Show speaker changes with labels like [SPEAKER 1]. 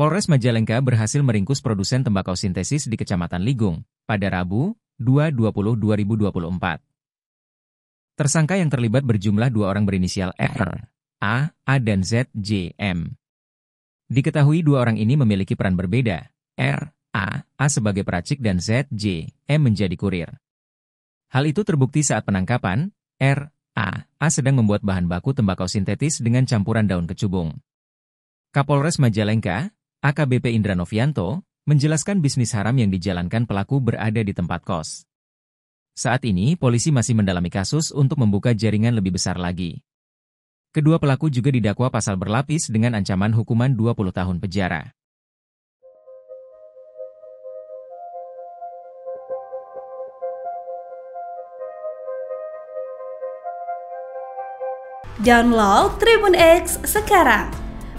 [SPEAKER 1] Polres Majalengka berhasil meringkus produsen tembakau sintesis di Kecamatan Ligung pada Rabu, 2-20-2024. Tersangka yang terlibat berjumlah dua orang berinisial R, A, A dan Z, J, M. Diketahui dua orang ini memiliki peran berbeda, R, A, A sebagai peracik dan Z, J, M menjadi kurir. Hal itu terbukti saat penangkapan, R, A, A sedang membuat bahan baku tembakau sintetis dengan campuran daun kecubung. Kapolres Majalengka, AKBP Indra Novianto, menjelaskan bisnis haram yang dijalankan pelaku berada di tempat kos. Saat ini, polisi masih mendalami kasus untuk membuka jaringan lebih besar lagi. Kedua pelaku juga didakwa pasal berlapis dengan ancaman hukuman 20 tahun penjara.
[SPEAKER 2] Download Tribun X sekarang